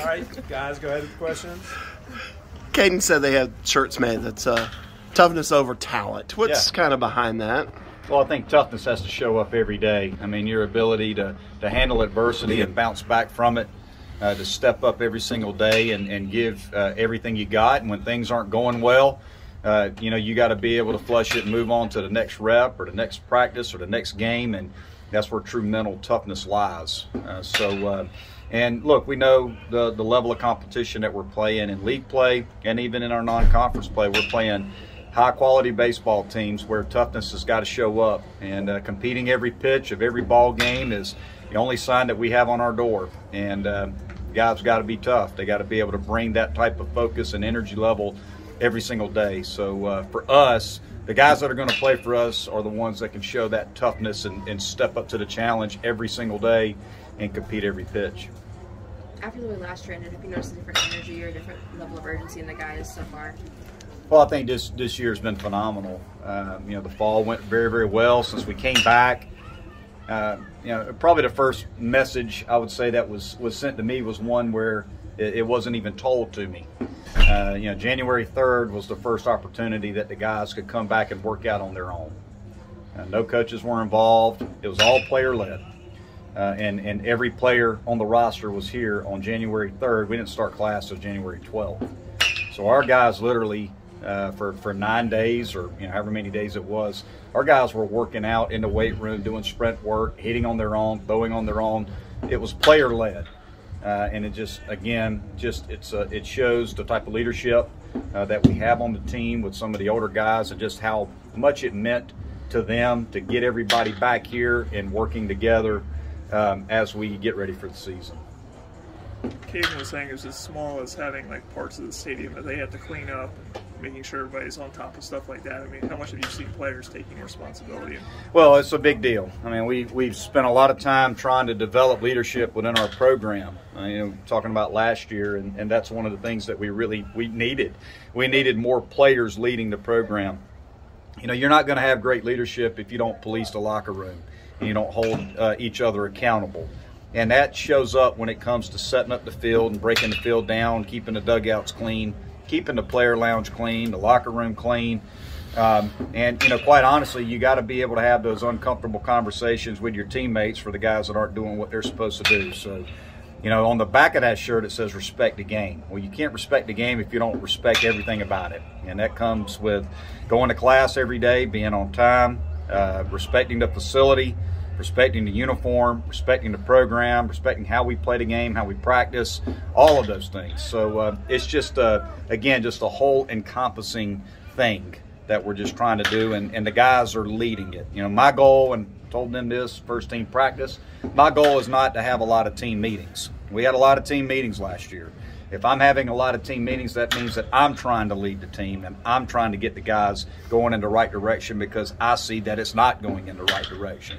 All right, guys, go ahead with questions. Caden said they had shirts made that's uh, toughness over talent. What's Yeah. kind of behind that? Well, I think toughness has to show up every day. I mean, your ability to, to handle adversity and bounce back from it, uh, to step up every single day and, and give uh, everything you got. And when things aren't going well, uh, you know, you got to be able to flush it and move on to the next rep or the next practice or the next game. And that's where true mental toughness lies. Uh, so, uh, and look, we know the, the level of competition that we're playing in league play and even in our non conference play. We're playing high quality baseball teams where toughness has got to show up. And uh, competing every pitch of every ball game is the only sign that we have on our door. And uh, guys got to be tough. They got to be able to bring that type of focus and energy level every single day. So uh, for us the guys that are going to play for us are the ones that can show that toughness and, and step up to the challenge every single day and compete every pitch After the way last year ended, have you noticed a different energy or a different level of urgency in the guys so far? Well, I think this this year's been phenomenal. Um, you know, the fall went very very well since we came back. Uh, you know, probably the first message I would say that was was sent to me was one where it, it wasn't even told to me. Uh, you know, January third was the first opportunity that the guys could come back and work out on their own. Uh, no coaches were involved. It was all player led. Uh, and, and every player on the roster was here on January 3rd. We didn't start class until January 12th. So our guys literally, uh, for, for nine days or you know however many days it was, our guys were working out in the weight room, doing sprint work, hitting on their own, throwing on their own. It was player led. Uh, and it just, again, just it's uh, it shows the type of leadership uh, that we have on the team with some of the older guys and just how much it meant to them to get everybody back here and working together um, as we get ready for the season. Caden was saying it was as small as having like parts of the stadium that they had to clean up and making sure everybody's on top of stuff like that. I mean, how much have you seen players taking responsibility? Well, it's a big deal. I mean, we we've spent a lot of time trying to develop leadership within our program. Uh, you know, talking about last year, and, and that's one of the things that we really we needed. We needed more players leading the program. You know, you're not going to have great leadership if you don't police the locker room and you don't hold uh, each other accountable. And that shows up when it comes to setting up the field and breaking the field down, keeping the dugouts clean, keeping the player lounge clean, the locker room clean. Um, and, you know, quite honestly, you got to be able to have those uncomfortable conversations with your teammates for the guys that aren't doing what they're supposed to do. So, you know, on the back of that shirt, it says respect the game. Well, you can't respect the game if you don't respect everything about it. And that comes with going to class every day, being on time, uh, respecting the facility, respecting the uniform, respecting the program, respecting how we play the game, how we practice, all of those things. So uh, it's just, uh, again, just a whole encompassing thing that we're just trying to do, and, and the guys are leading it. You know, my goal, and told them this first team practice, my goal is not to have a lot of team meetings. We had a lot of team meetings last year. If I'm having a lot of team meetings, that means that I'm trying to lead the team and I'm trying to get the guys going in the right direction because I see that it's not going in the right direction.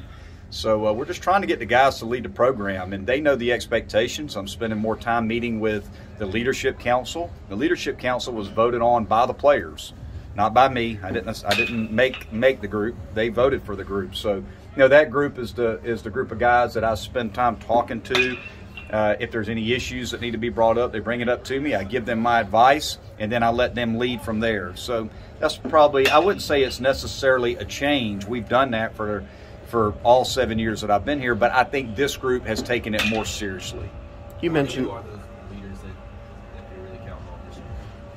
So uh, we're just trying to get the guys to lead the program, and they know the expectations. I'm spending more time meeting with the leadership council. The leadership council was voted on by the players, not by me. I didn't. I didn't make make the group. They voted for the group. So you know that group is the is the group of guys that I spend time talking to. Uh, if there's any issues that need to be brought up, they bring it up to me. I give them my advice, and then I let them lead from there. So that's probably I wouldn't say it's necessarily a change. We've done that for for all seven years that I've been here, but I think this group has taken it more seriously. You mentioned Who are those leaders that, that really counting on this year?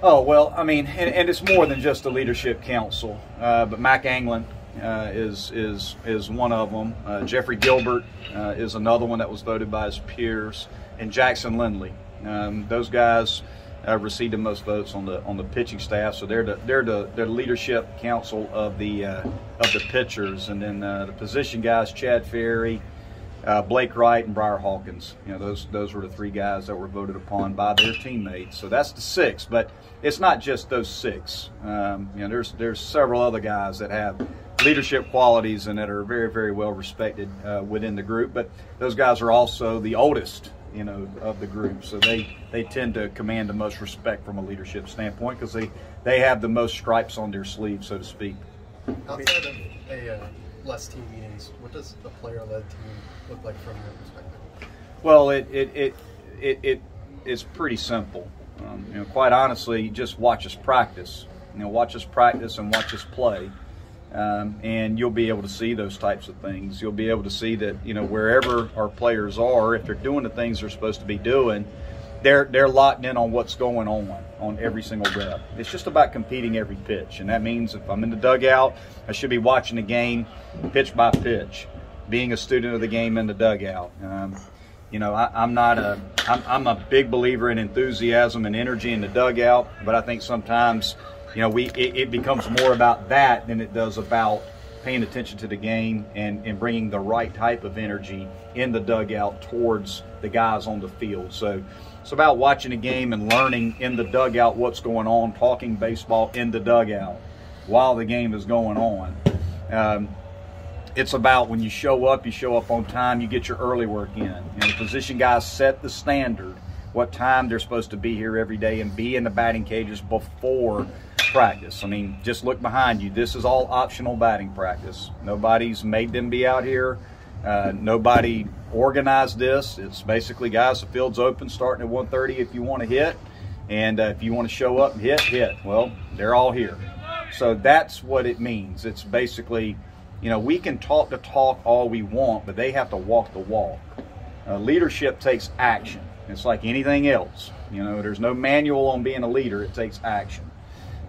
Oh well, I mean, and, and it's more than just the leadership council. Uh, but Mack Anglin uh, is is is one of them. Uh, Geoffrey Gilbert uh, is another one that was voted by his peers, and Jackson Lindley. Um, those guys uh, received the most votes on the on the pitching staff, so they're the they're the, they're the leadership council of the uh, of the pitchers, and then uh, the position guys, Chad Fairey. Blake Wright and Bryar Hawkins. You know, those those were the three guys that were voted upon by their teammates. So that's the six, but it's not just those six. Um, you know, there's there's several other guys that have leadership qualities and that are very very well respected uh, within the group. But those guys are also the oldest, you know, of the group. So they they tend to command the most respect from a leadership standpoint because they they have the most stripes on their sleeve, so to speak. Outside of a uh, less team meetings, what does a player-led team look like from your perspective? Well, it it it it, it it is pretty simple. Um, you know, quite honestly, just watch us practice. You know, watch us practice and watch us play, um, and you'll be able to see those types of things. You'll be able to see that you know wherever our players are, if they're doing the things they're supposed to be doing, they're they're locked in on what's going on on every single rep. It's just about competing every pitch, and that means if I'm in the dugout, I should be watching the game pitch by pitch, being a student of the game in the dugout. Um, you know, I, am not a I'm, I'm a big believer in enthusiasm and energy in the dugout, but I think sometimes you know we it, it becomes more about that than it does about paying attention to the game and, and bringing the right type of energy in the dugout towards the guys on the field. So it's about watching a game and learning in the dugout what's going on, talking baseball in the dugout while the game is going on. Um, it's about when you show up, you show up on time, you get your early work in. And the position guys set the standard, what time they're supposed to be here every day and be in the batting cages before practice. I mean, just look behind you. This is all optional batting practice. Nobody's made them be out here. Uh, nobody organized this. It's basically, guys, the field's open starting at 1.30 if you want to hit. And uh, if you want to show up and hit, hit. Well, they're all here. So that's what it means. It's basically, you know, we can talk the talk all we want, but they have to walk the walk. Uh, leadership takes action. It's like anything else. You know, there's no manual on being a leader. It takes action.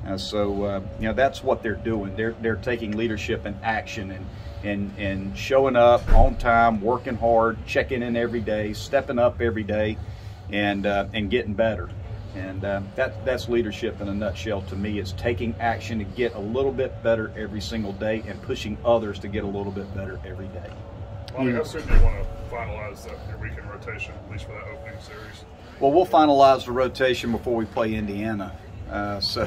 Uh, so, uh, you know, that's what they're doing. They're, they're taking leadership and action and and and showing up on time, working hard, checking in every day, stepping up every day, and uh, and getting better. And uh, that that's leadership in a nutshell to me. Is taking action to get a little bit better every single day and pushing others to get a little bit better every day. Well, how soon do you want to finalize that, your weekend rotation, at least for that opening series? Well, we'll finalize the rotation before we play Indiana. Uh, so,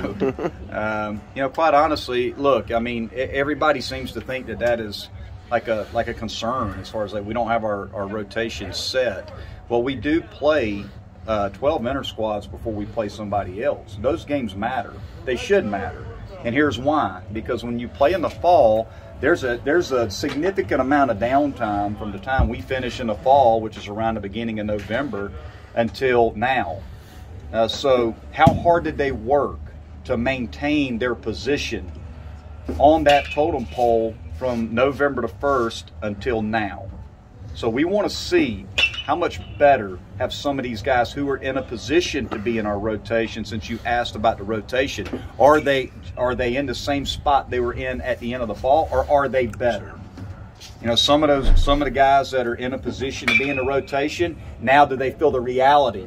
um, you know, quite honestly, look, I mean, everybody seems to think that that is like a like a concern as far as like we don't have our, our rotation set. Well, we do play uh, 12 inter squads before we play somebody else. Those games matter. They should matter. And here's why: because when you play in the fall, there's a there's a significant amount of downtime from the time we finish in the fall, which is around the beginning of November, until now. Uh, so, how hard did they work to maintain their position on that totem pole from November the 1st until now? So, we want to see how much better have some of these guys who are in a position to be in our rotation since you asked about the rotation are they are they in the same spot they were in at the end of the fall or are they better you know some of those some of the guys that are in a position to be in the rotation now do they feel the reality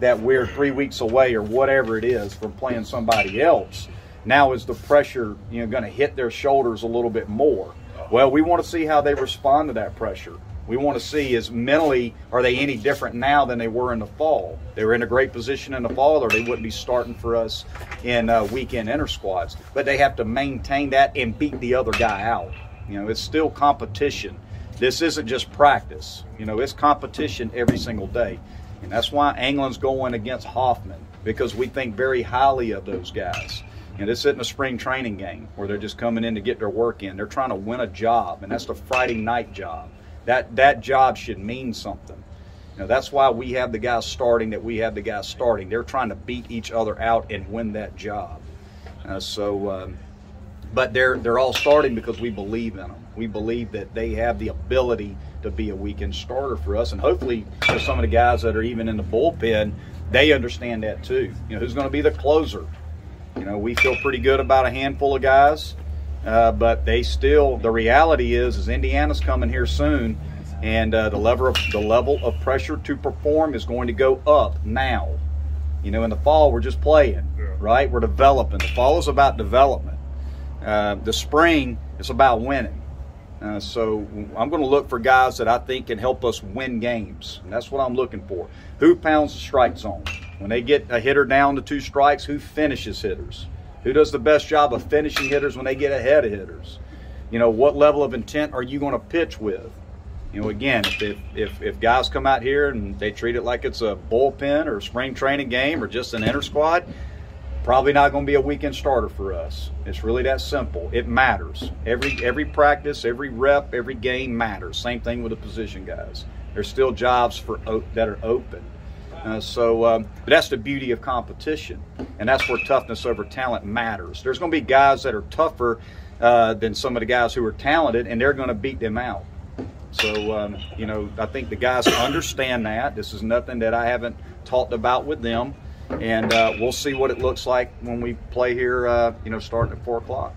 that we're three weeks away or whatever it is from playing somebody else. Now is the pressure, you know, going to hit their shoulders a little bit more? Well, we want to see how they respond to that pressure. We want to see is mentally are they any different now than they were in the fall? They were in a great position in the fall, or they wouldn't be starting for us in uh, weekend inter squads. But they have to maintain that and beat the other guy out. You know, it's still competition. This isn't just practice. You know, it's competition every single day. And that's why Anglin's going against Hoffmann because we think very highly of those guys. And this isn't a spring training game where they're just coming in to get their work in. They're trying to win a job, and that's the Friday night job. That that job should mean something. You know, that's why we have the guys starting that we have the guys starting. They're trying to beat each other out and win that job. Uh, so, um, but they're they're all starting because we believe in them. We believe that they have the ability to be a weekend starter for us. And hopefully, for some of the guys that are even in the bullpen, they understand that too. You know, who's going to be the closer? You know, we feel pretty good about a handful of guys, uh, but they still. The reality is, is Indiana's coming here soon, and uh, the level of the level of pressure to perform is going to go up now. You know, in the fall we're just playing, right? We're developing. The fall is about development. Uh, the spring is about winning. Uh, so I'm going to look for guys that I think can help us win games. And that's what I'm looking for. Who pounds the strike zone? When they get a hitter down to two strikes, who finishes hitters? Who does the best job of finishing hitters when they get ahead of hitters? You know, what level of intent are you going to pitch with? You know, again, if, if, if guys come out here and they treat it like it's a bullpen or a spring training game or just an inter squad, probably not going to be a weekend starter for us. It's really that simple. It matters. Every every practice, every rep, every game matters. Same thing with the position guys. There's still jobs for that are open. Uh, so, um, but that's the beauty of competition, and that's where toughness over talent matters. There's going to be guys that are tougher uh, than some of the guys who are talented, and they're going to beat them out. So, um, you know, I think the guys understand that. This is nothing that I haven't talked about with them, and uh, we'll see what it looks like when we play here. Uh, you know, starting at four o'clock.